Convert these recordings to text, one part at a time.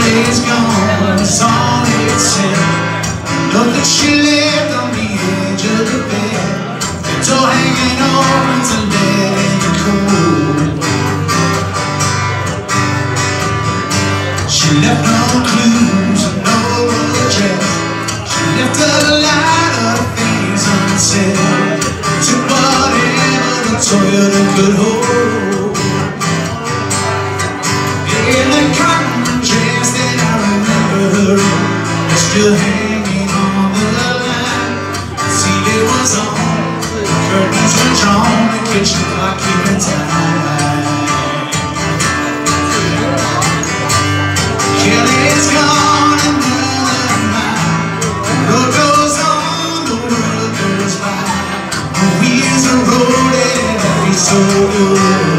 feelings gone was all it's in. Know that she lived on the edge of the bed. The door hanging open to let it cool She left no clues, no address. She left a lot of things unsaid. To whatever the Toyota could hold. Still hanging on the line. TV was on, the curtains were drawn, the kitchen clock keeping time. Kelly's gone another mile. The road goes on, the world by. The wheels are rolling and it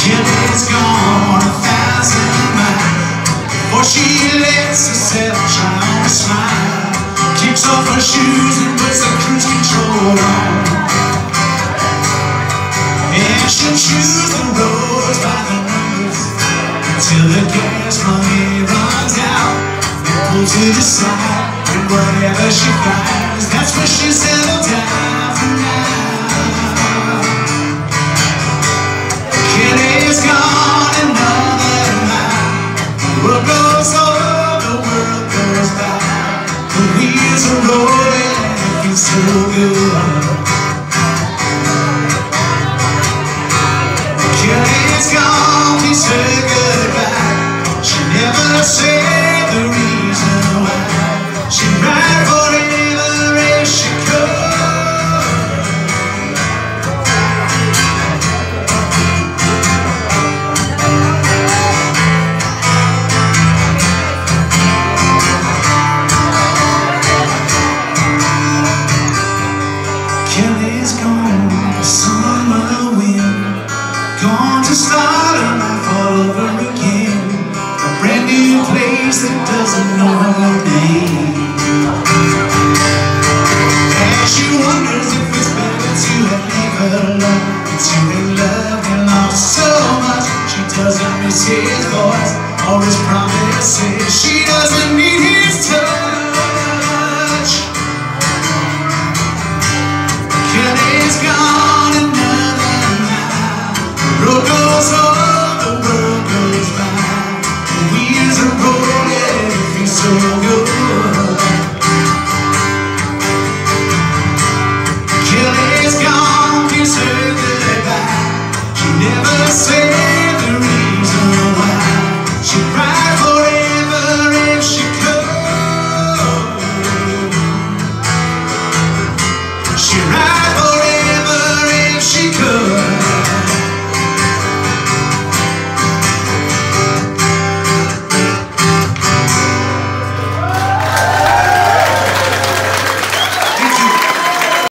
Kelly's gone a thousand miles before she lets herself try on a smile. Kicks off her shoes and puts the cruise control on. And she'll choose the roads by the numbers until the gas money runs out. And pull to the side, and whatever she finds, that's where she'll settle down rolling and it feels so good. Kelly's gone, And she wonders if it's better to leave her alone. To love him all so much, she doesn't miss his voice or his promises She